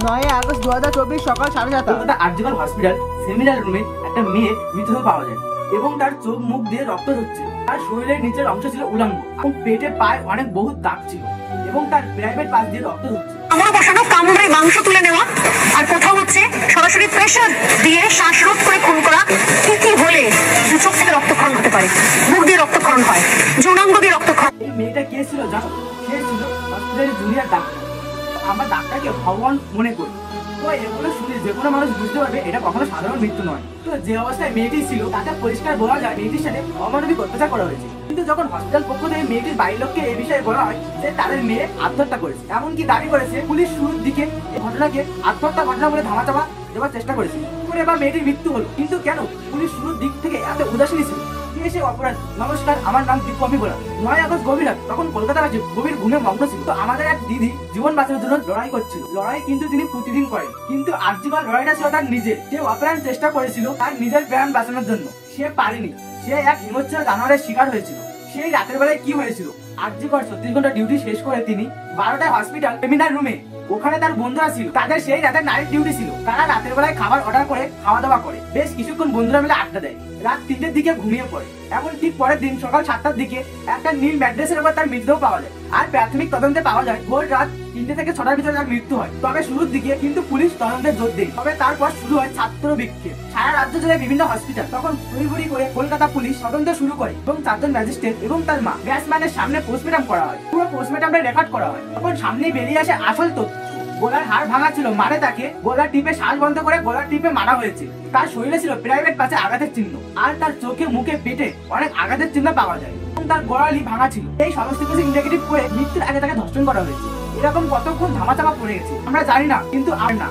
নয় আগস্ট দু হাজার চব্বিশ সকাল সাড়ে সাতটা। কলকাতা আর্জিকাল হসপিটাল সেমিনার রুমে একটা মেয়ের মৃতদেহ পাওয়া যায় এবং তার চোখ মুখ দিয়ে রক্ত ঝরছিল তার শরীরের নিচের অংশ ছিল উলাঙ্গ এবং পেটে পায়ে অনেক বহুত দাগ ছিল এবং তার প্রাইভেট পাশ দিয়ে রক্ত ঝরছিল কামড় বসানো কামড়ে মাংস তুলে নেওয়া আর কোথাও হচ্ছে সরাসরি প্রেশার দিয়ে শ্বাসরোধ করে খুন করা কি কি হলে চোখ থেকে রক্তক্ষরণ হতে পারে? মুখ দিয়ে রক্তক্ষরণ হয় যৌনাঙ্গ দিয়ে রক্তক্ষরণ মেয়েটা কে ছিল জানো? সে ছিল হসপিটালের জুনিয়র ডাক্তার আমরা ডাক্তারকে ভগবান মনে করি। তো এগুলো শুনে যে কোনো মানুষ বুঝতে পারবে এটা কখনো সাধারণ মৃত্যু নয়। তো যে অবস্থায় মেয়েটি ছিল তাতে পরিষ্কার বলা যায় মেয়েটির সাথে অমানবিক অত্যাচার করা হয়েছে। কিন্তু যখন হসপিটাল পক্ষ থেকে মেয়েটির বাড়ির লোককে এই বিষয়ে বলা হয় যে তাদের মেয়ে আত্মহত্যা করেছে, এমনকি দাবি করেছে পুলিশ শুরুর দিকে এই ঘটনাকে আত্মহত্যা ঘটনা বলে ধামাচাপা দেওয়ার চেষ্টা করেছে। করে এবার মেয়েটির মৃত্যু হলো। কিন্তু কেন পুলিশ শুরুর দিক থেকে এত উদাসীন ছিল? এসে অপরাধ। নমস্কার, আমার নাম দীপু, আমি বলা নয় আগস্ট গভীর রাত, তখন কলকাতাবাসী গভীর ঘুমে মগ্ন ছিল। তো আমাদের এক দিদি জীবন বাঁচানোর জন্য লড়াই করছিল। লড়াই কিন্তু তিনি প্রতিদিন করেন। কিন্তু আর্যিকর লড়াইটা ছিল তার নিজের। সে অপ্রাণ চেষ্টা করেছিল তার নিজের প্রাণ বাঁচানোর জন্য। সে পারেনি। সে এক হিমোচ্ছল জানোয়ারের শিকার হয়েছিল। সেই রাতের বেলায় কি হয়েছিল? আর্যিকর ছত্রিশ ঘণ্টা ডিউটি শেষ করে তিনি বারোটায় হসপিটাল সেমিনার রুমে ওখানে তার বন্ধুরা ছিল। তাদের সেই রাতে নাইট ডিউটি ছিল। তারা রাতের বেলায় খাবার অর্ডার করে খাওয়া দাওয়া করে। বেশ কিছুক্ষণ বন্ধুরা মিলে আড্ডা দেয়। রাত তিনটের দিকে ঘুমিয়ে পড়ে। এমন ঠিক পরের দিন সকাল সাতটার দিকে একটা নীল ম্যাড্রেসের উপর তার মৃতদেহ পাওয়া যায়। আর প্রাথমিক তদন্তে পাওয়া যায়, ভোর রাত তিনটে থেকে ছটার ভিতরে তার মৃত্যু হয়। তবে শুরুর দিকে কিন্তু পুলিশ তদন্তে জোর দেয়। তবে তারপর শুরু হয় ছাত্র বিক্ষোভ। সারা রাজ্য জুড়ে বিভিন্ন হসপিটাল। তখন হুড়ি করে কলকাতা পুলিশ তদন্ত শুরু করে এবং চারজন ম্যাজিস্ট্রেট এবং তার মা ব্যাটসম্যানের সামনে পোস্টমর্টম করা হয়। পুরো পোস্টমর্টমটা রেকর্ড করা হয়। তখন সামনে বেরিয়ে আসে আসল তথ্য। গোলার হাড় ভাঙা ছিল। মারে তাকে গোলার টিপে শ্বাস বন্ধ করে গোলার টিপে মারা হয়েছে। তার শরীরে ছিল প্রাইভেট পাশে আঘাতের চিহ্ন। আর তার চোখে, মুখে, পেটে অনেক আঘাতের চিহ্ন পাওয়া যায়। এবং তার গোড়ালি ভাঙা ছিল। এই সমস্ত কিছু ইন্ডিকেটিভ করে মৃত্যুর আগে তাকে ধর্ষণ করা হয়েছে। এরকম কতক্ষণ ধামাচাপা পড়ে গেছে আমরা জানি না কিন্তু আর না।